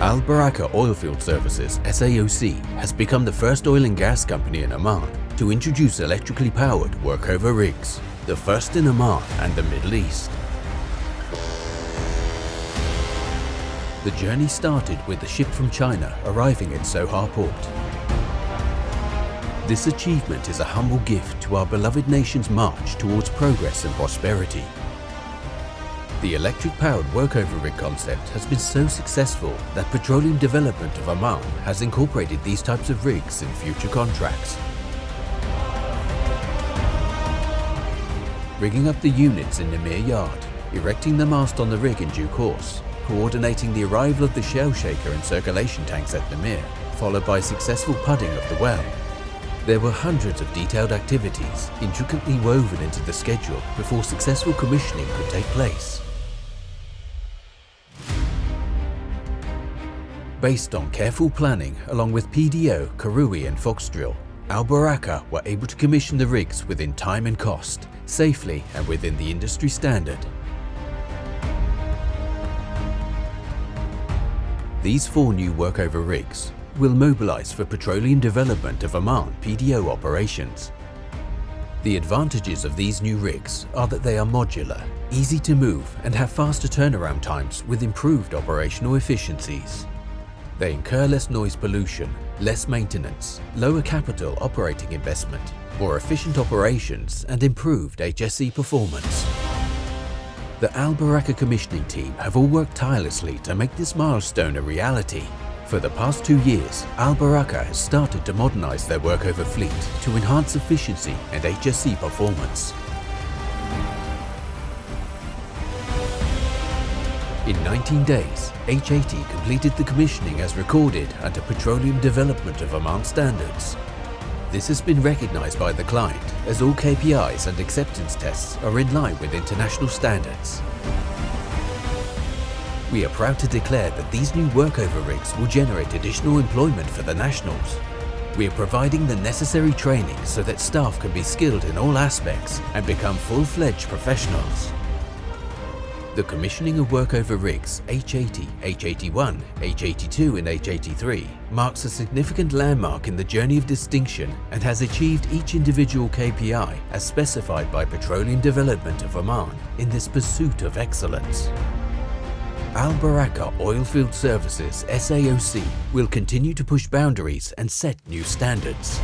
Al Baraka Oilfield Services SAOC has become the first oil and gas company in Oman to introduce electrically powered workover rigs, the first in Oman and the Middle East. The journey started with the ship from China arriving in Sohar port. This achievement is a humble gift to our beloved nation's march towards progress and prosperity. The electric-powered workover rig concept has been so successful that Petroleum Development of Oman has incorporated these types of rigs in future contracts. Rigging up the units in Namir Yard, erecting the mast on the rig in due course, coordinating the arrival of the shale shaker and circulation tanks at Namir, followed by successful spudding of the well. There were hundreds of detailed activities intricately woven into the schedule before successful commissioning could take place. Based on careful planning along with PDO, Kerui and Foxdrill, Al Baraka were able to commission the rigs within time and cost, safely and within the industry standard. These four new workover rigs will mobilize for Petroleum Development of Oman PDO operations. The advantages of these new rigs are that they are modular, easy to move and have faster turnaround times with improved operational efficiencies. They incur less noise pollution, less maintenance, lower capital operating investment, more efficient operations and improved HSE performance. The Al Baraka commissioning team have all worked tirelessly to make this milestone a reality. For the past two years, Al Baraka has started to modernize their workover fleet to enhance efficiency and HSE performance. In 19 days, H80 completed the commissioning as recorded under Petroleum Development of Oman standards. This has been recognized by the client as all KPIs and acceptance tests are in line with international standards. We are proud to declare that these new workover rigs will generate additional employment for the nationals. We are providing the necessary training so that staff can be skilled in all aspects and become full-fledged professionals. The commissioning of workover rigs H80, H81, H82 and H83 marks a significant landmark in the journey of distinction and has achieved each individual KPI as specified by Petroleum Development of Oman in this pursuit of excellence. Al Baraka Oilfield Services SAOC will continue to push boundaries and set new standards.